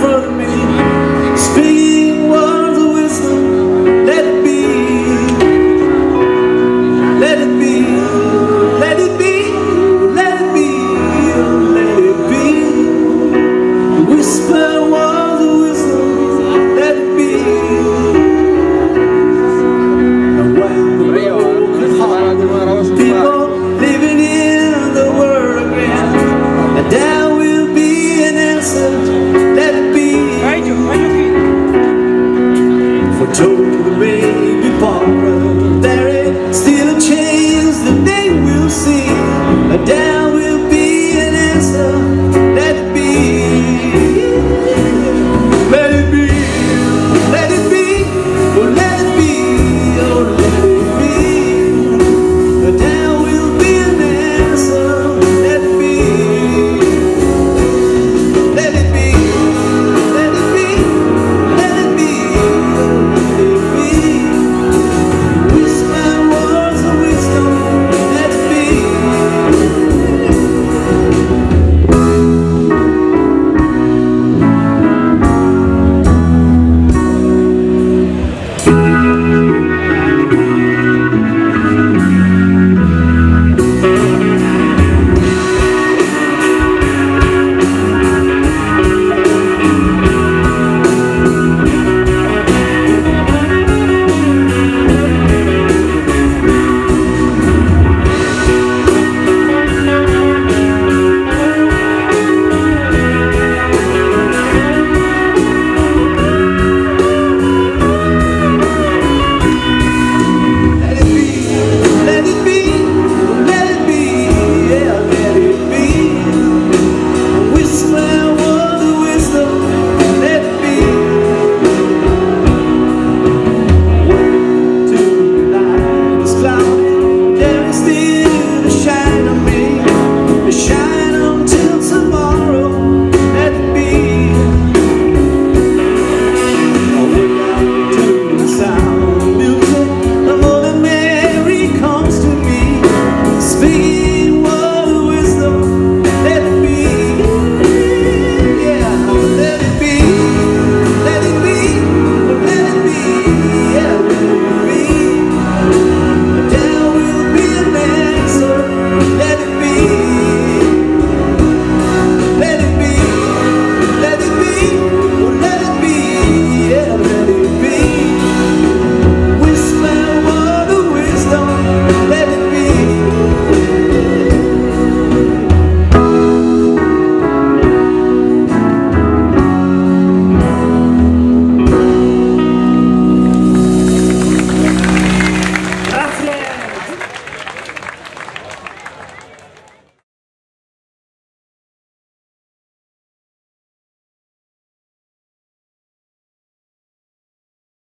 front of me, speaking told me.